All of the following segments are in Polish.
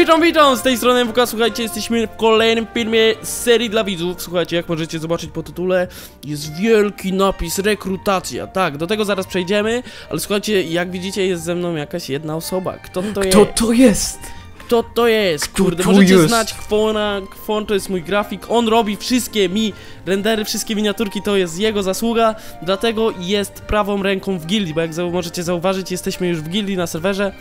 Witam, witam, z tej strony MWK, słuchajcie, jesteśmy w kolejnym filmie z serii dla widzów Słuchajcie, jak możecie zobaczyć po tytule, jest wielki napis rekrutacja Tak, do tego zaraz przejdziemy, ale słuchajcie, jak widzicie jest ze mną jakaś jedna osoba Kto to Kto jest? to jest? Kto to jest? Kurde, możecie jest? znać Kwona, Kwon to jest mój grafik, on robi wszystkie mi rendery, wszystkie miniaturki, to jest jego zasługa Dlatego jest prawą ręką w gildii, bo jak możecie zauważyć, jesteśmy już w gildii na serwerze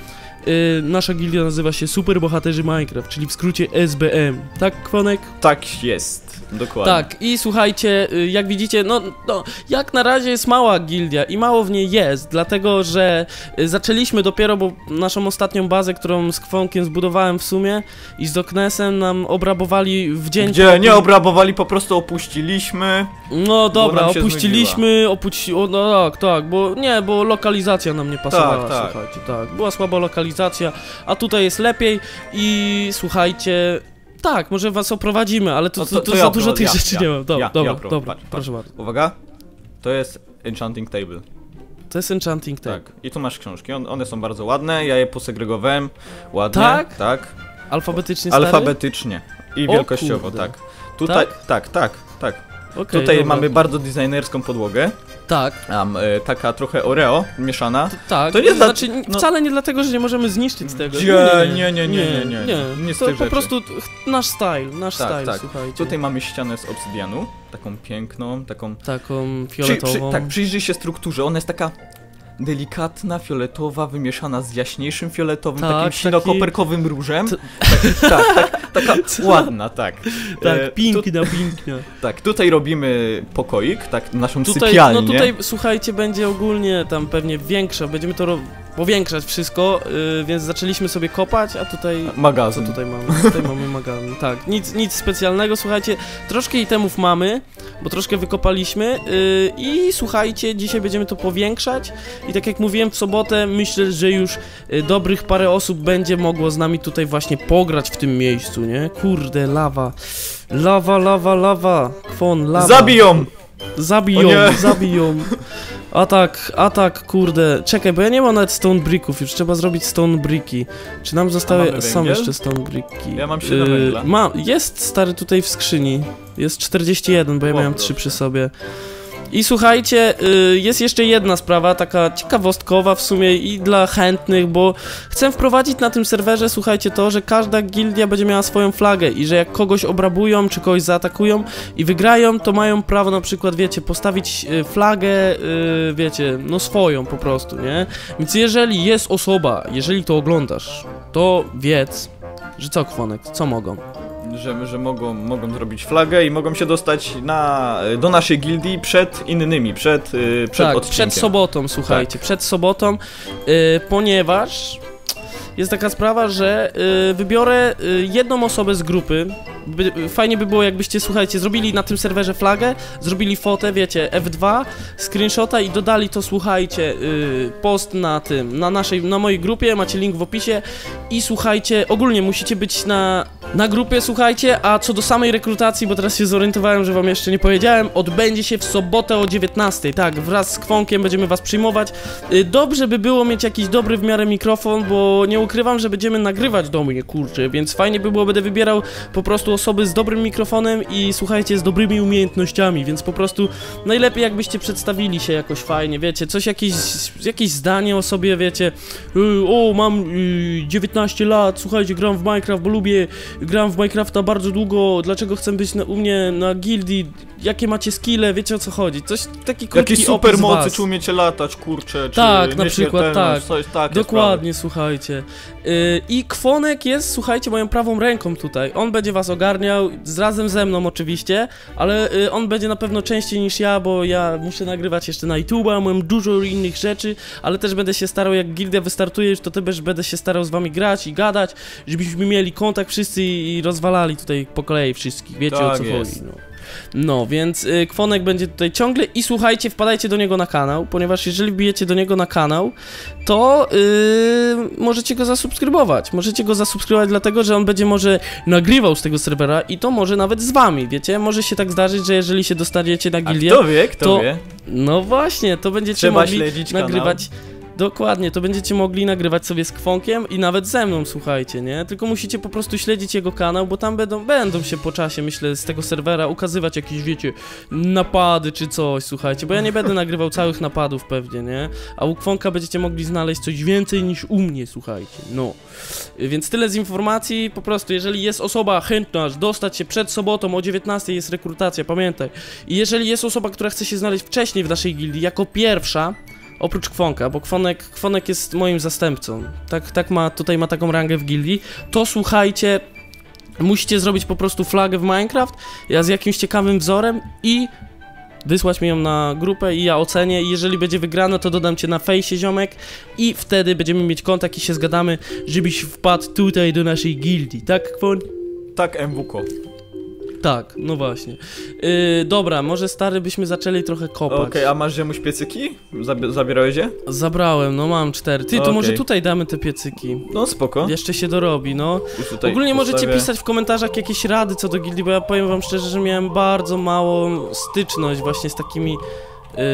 Yy, nasza gildia nazywa się Super Bohaterzy Minecraft, czyli w skrócie SBM. Tak, Kwonek? Tak jest, dokładnie. Tak, i słuchajcie, y, jak widzicie, no, no, jak na razie jest mała gildia i mało w niej jest, dlatego że y, zaczęliśmy dopiero, bo naszą ostatnią bazę, którą z Kwonkiem zbudowałem w sumie i z Doknesem nam obrabowali w dzień... Gdzie po- nie obrabowali, po prostu opuściliśmy. No dobra, opuściliśmy, opuści... O, no tak, tak, bo nie, bo lokalizacja nam nie pasowała, Tak, tak. słuchajcie, tak, była słaba lokalizacja, a tutaj jest lepiej i słuchajcie... Tak, może was oprowadzimy, ale to, No to, to- to to za ja dużo opro- tych ja, rzeczy ja, nie mam. Dobra, dobra, dobra, patrz, proszę bardzo. Uwaga, to jest Enchanting Table. To jest Enchanting Table. Tak. I tu masz książki, On, one są bardzo ładne, ja je posegregowałem ładnie. Tak? Tak. Alfabetycznie stary? Alfabetycznie i O wielkościowo, kurde. tak. Tutaj, tak, tak, tak. Okej, Tutaj dobra. mamy bardzo designerską podłogę. Tak, e, taka trochę Oreo mieszana. to, tak. To nie znaczy, no- wcale nie dlatego, że nie możemy zniszczyć tego. Nie, nie, nie, nie, nie, nie. Nie z to po rzeczy. prostu nasz style, nasz Tak, style, tak. słuchajcie. Tutaj mamy ścianę z obsydianu, taką piękną, taką Taką Przy, fioletową. przy, tak, przyjrzyj się strukturze, ona jest taka delikatna, fioletowa, wymieszana z jaśniejszym fioletowym, Tak, takim taki- sinokoperkowym różem. T- Tak, tak, tak, taka ładna, tak. tak, E, tu, piękna, piękna. tak, tutaj robimy pokoik, tak, naszą Tutaj, sypialnię. no tutaj, słuchajcie, będzie ogólnie tam pewnie większa, będziemy to powiększać wszystko, yy, więc zaczęliśmy sobie kopać, a tutaj... Co Magazyn. tutaj mamy? Tutaj mamy magazyn. Tak, nic, nic specjalnego, słuchajcie, troszkę itemów mamy, bo troszkę wykopaliśmy yy, i słuchajcie, dzisiaj będziemy to powiększać i tak jak mówiłem w sobotę, myślę, że już yy, dobrych parę osób będzie mogło z nami tutaj właśnie pograć w tym miejscu, nie? Kurde, lawa. Lawa, lawa, lawa. Kwon, lawa. Zabiją! Zabiją, zabiją. Atak, atak, kurde. Czekaj, bo ja nie mam nawet stone bricków, już trzeba zrobić stone bricki. Czy nam zostały... węgiel? jeszcze stone bricki. Ja mam siedem węgla. Ma, jest stary tutaj w skrzyni. Jest 41, bo ja O, miałem proszę. 3 przy sobie. I słuchajcie, y, jest jeszcze jedna sprawa, taka ciekawostkowa w sumie i dla chętnych, bo chcę wprowadzić na tym serwerze, słuchajcie, to, że każda gildia będzie miała swoją flagę i że jak kogoś obrabują, czy kogoś zaatakują i wygrają, to mają prawo na przykład, wiecie, postawić y, flagę, y, wiecie, no swoją po prostu, nie? Więc jeżeli jest osoba, jeżeli to oglądasz, to wiedz, że co, Kwonek, co mogą? Że, że mogą, mogą zrobić flagę i mogą się dostać na, do naszej gildii przed innymi, przed, y, przed tak, odcinkiem. przed sobotą, słuchajcie, przed sobotą, y, ponieważ jest taka sprawa, że y, wybiorę y, jedną osobę z grupy. By, fajnie by było, jakbyście, słuchajcie, zrobili na tym serwerze flagę, zrobili fotę, wiecie, F2, screenshota i dodali to, słuchajcie, y, post na tym, na naszej, na mojej grupie, macie link w opisie i słuchajcie, ogólnie musicie być na, na grupie, słuchajcie, a co do samej rekrutacji, bo teraz się zorientowałem, że wam jeszcze nie powiedziałem, odbędzie się w sobotę o 19, tak, wraz z Kwonkiem będziemy was przyjmować. Y, Dobrze by było mieć jakiś dobry w miarę mikrofon, bo nie ukrywam, że będziemy nagrywać do mnie, kurczę, więc fajnie by było, będę wybierał po prostu osoby z dobrym mikrofonem i słuchajcie, z dobrymi umiejętnościami, więc po prostu najlepiej jakbyście przedstawili się jakoś fajnie, wiecie, coś jakieś, jakieś zdanie o sobie, wiecie, y, o, mam y, 19 lat, słuchajcie, gram w Minecraft, bo lubię, gram w Minecrafta bardzo długo, dlaczego chcę być na, u mnie na gildii, jakie macie skille, wiecie o co chodzi, coś, taki krótki Jakie opis super mocy, czy umiecie latać, kurczę, czy Tak, na przykład, tak. Coś, takie Dokładnie, słuchajcie. Yy, I Kwonek jest, słuchajcie, moją prawą ręką tutaj. On będzie was ogarniał, z razem ze mną oczywiście, ale yy, on będzie na pewno częściej niż ja, bo ja muszę nagrywać jeszcze na YouTube'a, mam dużo innych rzeczy, ale też będę się starał, jak gildia wystartuje, już to też będę się starał z wami grać i gadać, żebyśmy mieli kontakt wszyscy i rozwalali tutaj po kolei wszystkich, wiecie o Tak co jest. chodzi. No. No, więc y, Kwonek będzie tutaj ciągle i słuchajcie, wpadajcie do niego na kanał, ponieważ jeżeli wbijecie do niego na kanał, to y, możecie go zasubskrybować. Możecie go zasubskrybować dlatego, że on będzie może nagrywał z tego serwera i to może nawet z wami, wiecie? Może się tak zdarzyć, że jeżeli się dostaniecie na A gildię, kto wie, kto to wie? no właśnie, to będziecie Trzeba mogli nagrywać Dokładnie, to będziecie mogli nagrywać sobie z Kwonkiem i nawet ze mną, słuchajcie, nie? Tylko musicie po prostu śledzić jego kanał, bo tam będą, będą się po czasie, myślę, z tego serwera ukazywać jakieś, wiecie, napady czy coś, słuchajcie, bo ja nie będę nagrywał całych napadów pewnie, nie? A u Kwonka będziecie mogli znaleźć coś więcej niż u mnie, słuchajcie, no. Więc tyle z informacji, po prostu, jeżeli jest osoba chętna dostać się przed sobotą o 19 jest rekrutacja, pamiętaj. I jeżeli jest osoba, która chce się znaleźć wcześniej w naszej gildii, jako pierwsza, oprócz Kwonka, bo Kwonek, Kwonek jest moim zastępcą, tak, tak ma, tutaj ma taką rangę w gildii, to słuchajcie, musicie zrobić po prostu flagę w Minecraft, ja z jakimś ciekawym wzorem i wysłać mi ją na grupę i ja ocenię i jeżeli będzie wygrana, to dodam cię na fejsie ziomek i wtedy będziemy mieć kontakt i się zgadamy, żebyś wpadł tutaj do naszej gildii, tak Kwon? Tak, MWK. Tak, no właśnie. Yy, dobra, może stary byśmy zaczęli trochę kopać. Okej, a masz ziemuś piecyki? Zabi zabierałeś je? Zabrałem, no mam cztery. Ty, to może tutaj damy te piecyki. No spoko. Jeszcze się dorobi, no. Ogólnie możecie postawię. pisać w komentarzach jakieś rady co do gildii, bo ja powiem wam szczerze, że miałem bardzo małą styczność właśnie z takimi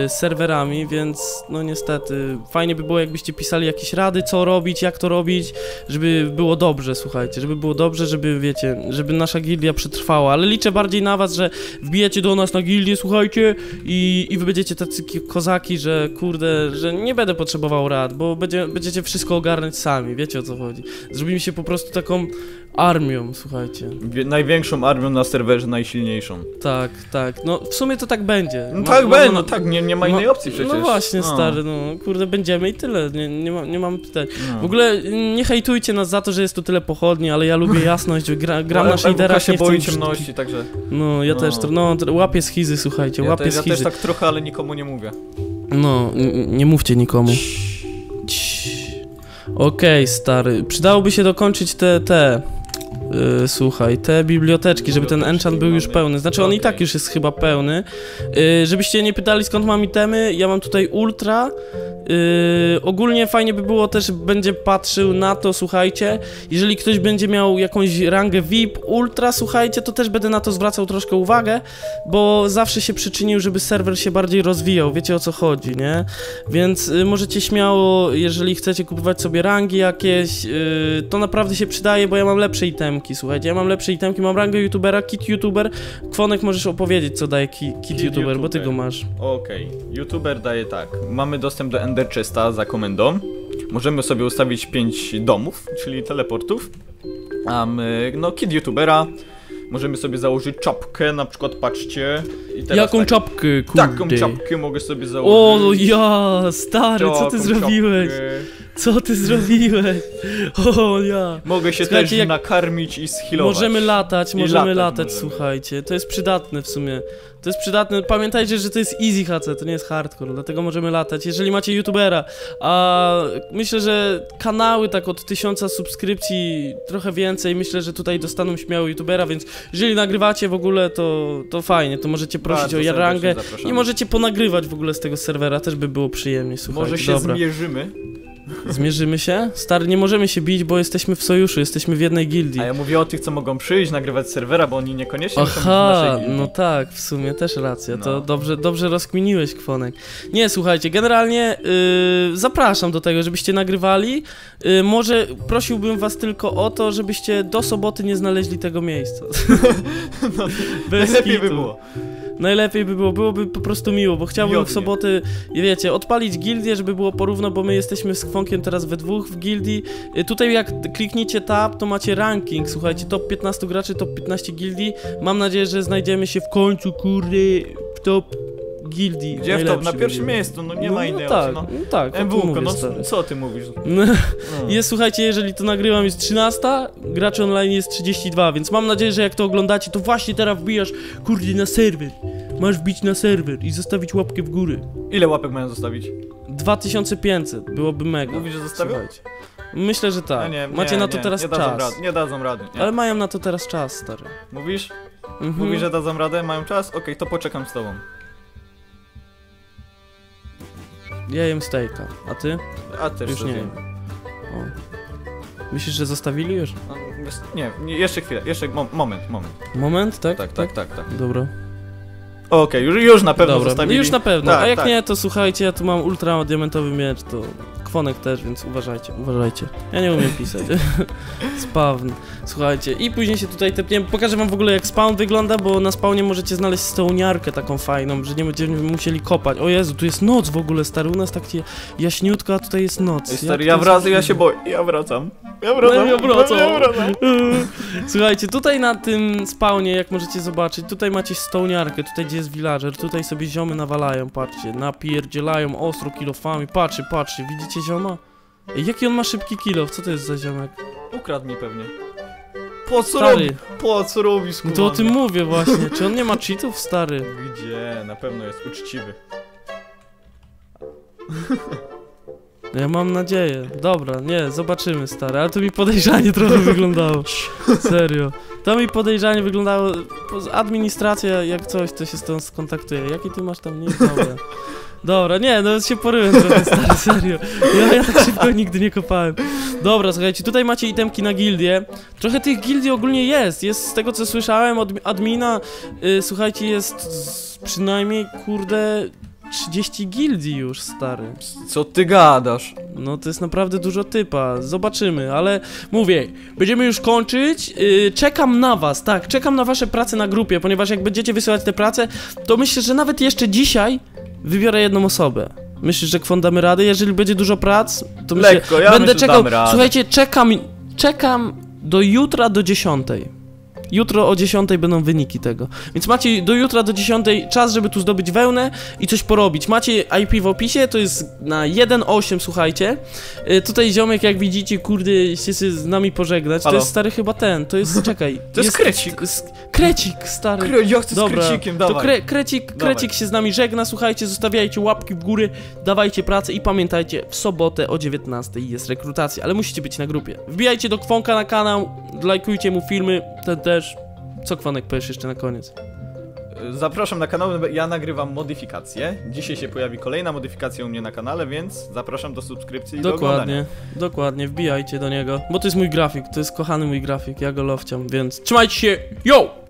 serwerami, więc no niestety fajnie by było jakbyście pisali jakieś rady, co robić, jak to robić, żeby było dobrze, słuchajcie, żeby było dobrze, żeby wiecie, żeby nasza gildia przetrwała, ale liczę bardziej na was, że wbijecie do nas na gildię, słuchajcie, i, i wy będziecie tacy ki- kozaki, że kurde, że nie będę potrzebował rad, bo będzie, będziecie wszystko ogarnąć sami, wiecie o co chodzi. Zrobimy się po prostu taką armią, słuchajcie. Największą armią na serwerze, najsilniejszą. Tak, tak. No w sumie to tak będzie. No tak, będzie, no tak, nie, nie ma innej no- opcji przecież. No właśnie, No, stary, no kurde, będziemy i tyle. Nie, nie, ma, nie mam pytań. no. W ogóle y, nie hejtujcie nas za to, że jest tu tyle pochodni, ale ja lubię jasność, gra, gram No, na MWK shaderach, się nie chcę boi ciemności, także No, ja No. też, no, łapię schizy, słuchajcie, ja, łapię ja schizy. też tak trochę, ale nikomu nie mówię. No, nie mówcie nikomu. Okej, stary, przydałoby się dokończyć te, te, yy, słuchaj, te biblioteczki, żeby ten enchant był już pełny. Znaczy on i tak już jest chyba pełny. Yy, żebyście nie pytali skąd mam itemy, ja mam tutaj ultra. Yy, ogólnie fajnie by było też, będzie patrzył na to, słuchajcie, jeżeli ktoś będzie miał jakąś rangę VIP, ultra, słuchajcie, to też będę na to zwracał troszkę uwagę, bo zawsze się przyczynił, żeby serwer się bardziej rozwijał, wiecie o co chodzi, nie? Więc y, możecie śmiało, jeżeli chcecie kupować sobie rangi jakieś, y, to naprawdę się przydaje, bo ja mam lepsze itemki, słuchajcie, ja mam lepsze itemki, mam rangę youtubera, kit youtuber, Kwonek możesz opowiedzieć co daje ki, kit, Kit youtuber, bo ty YouTuber. go masz. Okej, YouTuber daje tak. Mamy dostęp do Ender Chesta za komendą. Możemy sobie ustawić 5 domów, czyli teleportów. Mamy, no, kit YouTubera. Możemy sobie założyć czapkę, na przykład patrzcie. Jaką tak, czapkę, kurde? Taką czapkę mogę sobie O, założyć. ja, stary, co ty Taką zrobiłeś? Co ty zrobiłeś? O, ja. Mogę się Słuchajcie, też jak- nakarmić i schilować. Możemy latać, I możemy latać latać, możemy. słuchajcie. To jest przydatne w sumie. To jest przydatne. Pamiętajcie, że to jest easy HC, to nie jest hardcore, dlatego możemy latać. Jeżeli macie youtubera, a myślę, że kanały tak od tysiąca subskrypcji, trochę więcej, myślę, że tutaj dostaną śmiało youtubera, więc jeżeli nagrywacie w ogóle, to, to fajnie, to możecie prosić Bardzo o serdecznie rangę zapraszamy. i możecie ponagrywać w ogóle z tego serwera, też by było przyjemnie, słuchajcie. Może się Dobra. zmierzymy. Zmierzymy się? Stary, nie możemy się bić, bo jesteśmy w sojuszu, jesteśmy w jednej gildii. A ja mówię o tych, co mogą przyjść, nagrywać serwera, bo oni niekoniecznie Aha, no tak, w sumie też racja, to No. dobrze, dobrze rozkminiłeś, Kwonek. Nie, słuchajcie, generalnie yy, zapraszam do tego, żebyście nagrywali. Yy, może prosiłbym was tylko o to, żebyście do soboty nie znaleźli tego miejsca. No, Bez Najlepiej by było. Najlepiej by było, byłoby po prostu miło, bo chciałbym w Miodnie. soboty, wiecie, odpalić gildię, żeby było porówno, bo my jesteśmy z Kwonkiem teraz we dwóch w gildii. Y, Tutaj jak klikniecie tab, to macie ranking, słuchajcie, top 15 graczy, top 15 gildii. Mam nadzieję, że znajdziemy się w końcu, kurde, w top gildii. Gdzie w top? Na pierwszym miejscu, no nie no, ma no tak, opcji. no tak, No. tym MWK, no stary. co, ty mówisz? No, No. Jest, słuchajcie, jeżeli to nagrywam, jest 13, graczy online jest 32, więc mam nadzieję, że jak to oglądacie, to właśnie teraz wbijasz, kurde, na serwer. Masz wbić na serwer i zostawić łapkę w górę. Ile łapek mają zostawić? 2500, byłoby mega. Mówisz, że? Słuchajcie. Myślę, że tak. No nie, Macie nie, na to nie, teraz nie czas. Rady, nie dadzą rady. Nie. Ale mają na to teraz czas, stary. Mówisz? Mhm. Mówisz, że dadzą radę? Mają czas? Okej, to poczekam z tobą. Ja jem steaka, a ty? A też Już nie wiem. O. Myślisz, że zostawili już? No, Nie, nie, jeszcze chwilę, jeszcze mo moment, moment. Moment, tak? Tak, tak, tak, tak. Dobra. Okej, już, już na pewno Dobra, zostawili. już na pewno. Tak, a jak tak. nie, to słuchajcie, ja tu mam ultra diamentowy miecz, to Kwonek też, więc uważajcie, uważajcie. Ja nie umiem pisać. Spawn. Słuchajcie, i później się tutaj tepniemy. Pokażę wam w ogóle jak spawn wygląda, bo na spawnie możecie znaleźć stołniarkę taką fajną, że nie będziemy musieli kopać. O Jezu, tu jest noc w ogóle, stary, u nas tak jaśniutko, a tutaj jest noc. Ej, stary, ja wracam, ja się boję, ja wracam. Ja No wracam, i ja wracam. ja wracam. Słuchajcie, tutaj na tym spawnie, jak możecie zobaczyć, tutaj macie stołniarkę, tutaj gdzie jest villager, tutaj sobie ziomy nawalają, patrzcie, napierdzielają ostro kilofami, patrzy, patrzy, widzicie zioma? Ej, jaki on ma szybki kilof, co to jest za ziomek? Ukradł mi pewnie. Po co Stary. robi? Po co robi No to o tym mówię właśnie, czy on nie ma cheatów, stary? Gdzie? Na pewno jest uczciwy. No Ja mam nadzieję. Dobra, nie, zobaczymy, stary, ale to mi podejrzanie trochę wyglądało. Serio. To mi podejrzanie wyglądało. Administracja, jak coś, to się z tą skontaktuje. Jaki ty masz tam nick? Dobra. Dobra, nie, no się poryłem trochę, stary, serio. Ja, ja tak szybko nigdy nie kopałem. Dobra, słuchajcie, tutaj macie itemki na gildię. Trochę tych gildii ogólnie jest. Jest z tego, co słyszałem od admina, y, słuchajcie, jest z, przynajmniej, kurde, 30 gildii już, stary. Co ty gadasz? No to jest naprawdę dużo typa, zobaczymy, ale mówię, będziemy już kończyć, yy, czekam na was, tak, czekam na wasze prace na grupie, ponieważ jak będziecie wysyłać te prace, to myślę, że nawet jeszcze dzisiaj wybiorę jedną osobę. Myślisz, że kwon damy radę? Jeżeli będzie dużo prac, to myślę, Lekko, ja będę myślę, czekał, słuchajcie, czekam, czekam do jutra do 10. Jutro o 10 będą wyniki tego. Więc macie do jutra do 10 czas, żeby tu zdobyć wełnę i coś porobić. Macie IP w opisie, to jest na 1.8, słuchajcie. Y, tutaj ziomek, jak widzicie, kurde, się z nami pożegnać. Halo? To jest stary chyba ten, to jest, czekaj. To jest krecik. jest- Krecik, stary. Kre, ja chcę Dobra, z krecikiem, to dawaj. kre, krecik, krecik się z nami żegna, słuchajcie, zostawiajcie łapki w górę, dawajcie pracę i pamiętajcie, w sobotę o 19 jest rekrutacja, ale musicie być na grupie. Wbijajcie do Kwonka na kanał, lajkujcie mu filmy, ten też. Co Kwonek powiesz jeszcze na koniec? Zapraszam na kanał, ja nagrywam modyfikacje. Dzisiaj się pojawi kolejna modyfikacja u mnie na kanale, więc zapraszam do subskrypcji i do oglądania. Dokładnie, dokładnie, wbijajcie do niego, bo to jest mój grafik, to jest kochany mój grafik, ja go lowciam, więc trzymajcie się, yo!